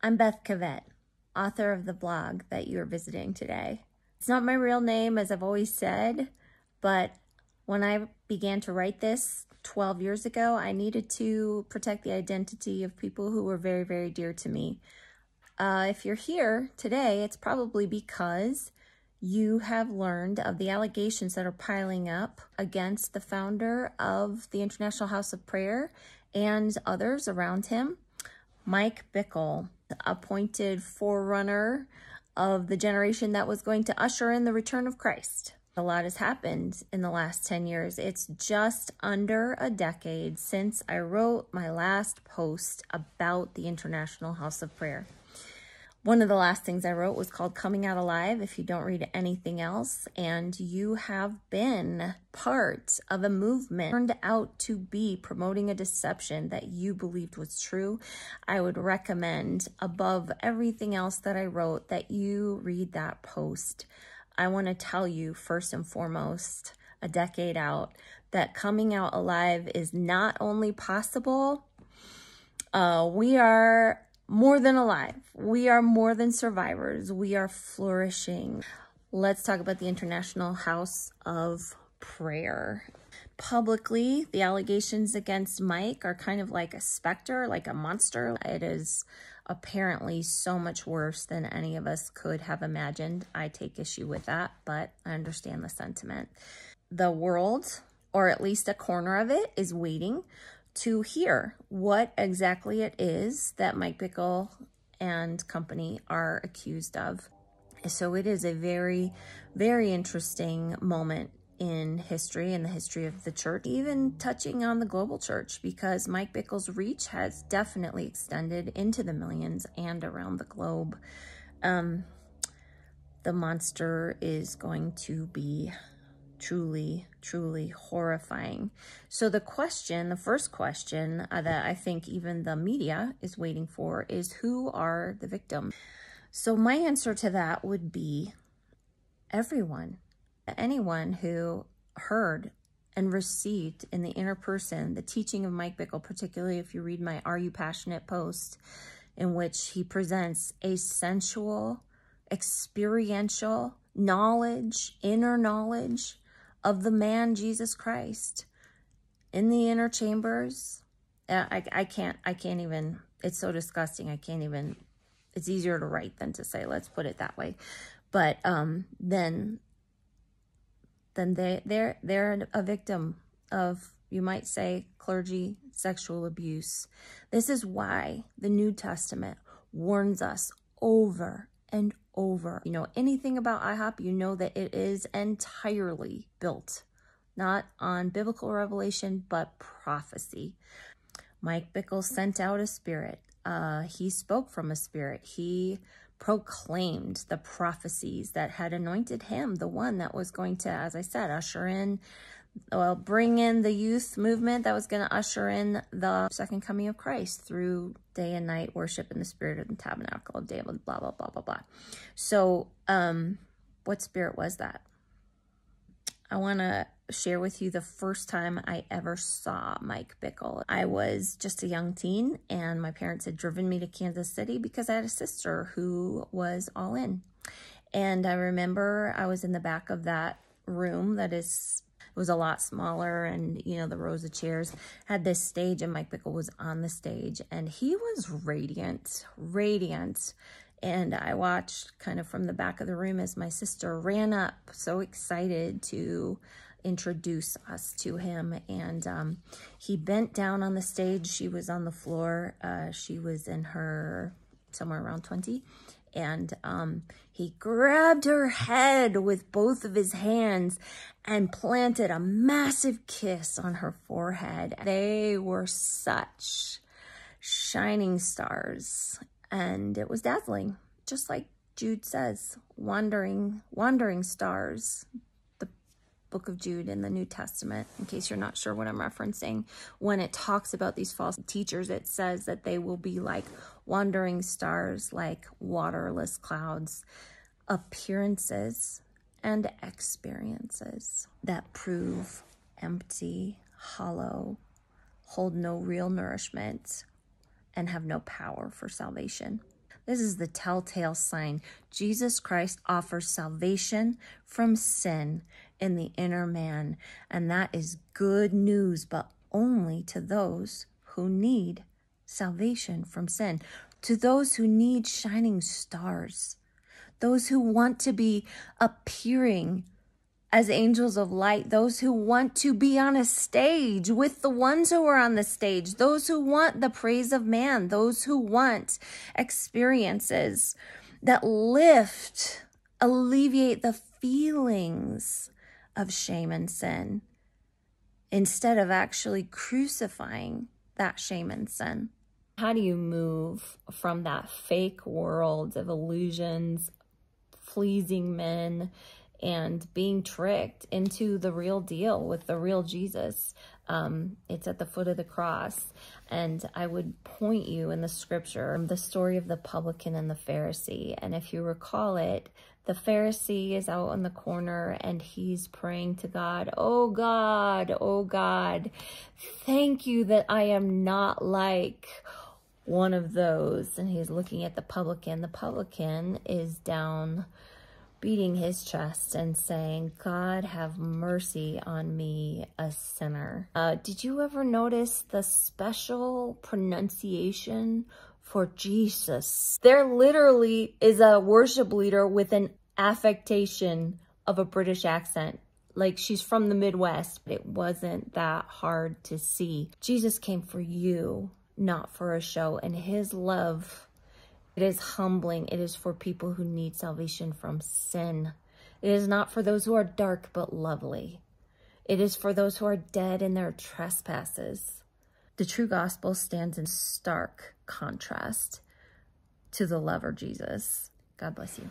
I'm Beth Cavete, author of the blog that you are visiting today. It's not my real name, as I've always said, but when I began to write this 12 years ago, I needed to protect the identity of people who were very, very dear to me. Uh, if you're here today, it's probably because you have learned of the allegations that are piling up against the founder of the International House of Prayer and others around him, Mike Bickle appointed forerunner of the generation that was going to usher in the return of Christ. A lot has happened in the last 10 years. It's just under a decade since I wrote my last post about the International House of Prayer. One of the last things I wrote was called Coming Out Alive, if you don't read anything else. And you have been part of a movement turned out to be promoting a deception that you believed was true. I would recommend, above everything else that I wrote, that you read that post. I want to tell you, first and foremost, a decade out, that coming out alive is not only possible, uh, we are more than alive. We are more than survivors. We are flourishing. Let's talk about the International House of Prayer. Publicly, the allegations against Mike are kind of like a specter, like a monster. It is apparently so much worse than any of us could have imagined. I take issue with that, but I understand the sentiment. The world, or at least a corner of it, is waiting to hear what exactly it is that Mike Bickle and company are accused of. So it is a very, very interesting moment in history, in the history of the church, even touching on the global church, because Mike Bickle's reach has definitely extended into the millions and around the globe. Um, the monster is going to be truly, truly horrifying. So the question, the first question uh, that I think even the media is waiting for is who are the victims? So my answer to that would be everyone, anyone who heard and received in the inner person the teaching of Mike Bickle, particularly if you read my Are You Passionate post, in which he presents a sensual, experiential knowledge, inner knowledge of the man Jesus Christ in the inner chambers. I, I can't, I can't even, it's so disgusting. I can't even, it's easier to write than to say, let's put it that way. But um, then, then they, they're, they're a victim of, you might say, clergy sexual abuse. This is why the New Testament warns us over and over. You know anything about IHOP, you know that it is entirely built not on biblical revelation, but prophecy. Mike Bickle sent out a spirit. Uh, he spoke from a spirit. He proclaimed the prophecies that had anointed him, the one that was going to, as I said, usher in well, bring in the youth movement that was going to usher in the second coming of Christ through day and night worship in the spirit of the tabernacle of David, blah, blah, blah, blah, blah. So, um, what spirit was that? I want to share with you the first time I ever saw Mike Bickle. I was just a young teen and my parents had driven me to Kansas City because I had a sister who was all in. And I remember I was in the back of that room that is was a lot smaller and, you know, the rows of chairs had this stage and Mike Bickle was on the stage and he was radiant, radiant. And I watched kind of from the back of the room as my sister ran up, so excited to introduce us to him. And um, he bent down on the stage. She was on the floor. Uh, she was in her somewhere around 20 and um, he grabbed her head with both of his hands and planted a massive kiss on her forehead. They were such shining stars, and it was dazzling, just like Jude says, wandering, wandering stars book of Jude in the New Testament, in case you're not sure what I'm referencing. When it talks about these false teachers, it says that they will be like wandering stars, like waterless clouds, appearances and experiences that prove empty, hollow, hold no real nourishment, and have no power for salvation. This is the telltale sign. Jesus Christ offers salvation from sin in the inner man. And that is good news, but only to those who need salvation from sin, to those who need shining stars, those who want to be appearing as angels of light, those who want to be on a stage with the ones who are on the stage, those who want the praise of man, those who want experiences that lift, alleviate the feelings of shame and sin instead of actually crucifying that shame and sin. How do you move from that fake world of illusions, pleasing men, and being tricked into the real deal with the real Jesus. Um, it's at the foot of the cross. And I would point you in the scripture, the story of the publican and the Pharisee. And if you recall it, the Pharisee is out in the corner and he's praying to God, Oh God, oh God, thank you that I am not like one of those. And he's looking at the publican. The publican is down beating his chest and saying, God, have mercy on me, a sinner. Uh, did you ever notice the special pronunciation for Jesus? There literally is a worship leader with an affectation of a British accent. Like she's from the Midwest. But It wasn't that hard to see. Jesus came for you, not for a show. And his love it is humbling. It is for people who need salvation from sin. It is not for those who are dark but lovely. It is for those who are dead in their trespasses. The true gospel stands in stark contrast to the lover Jesus. God bless you.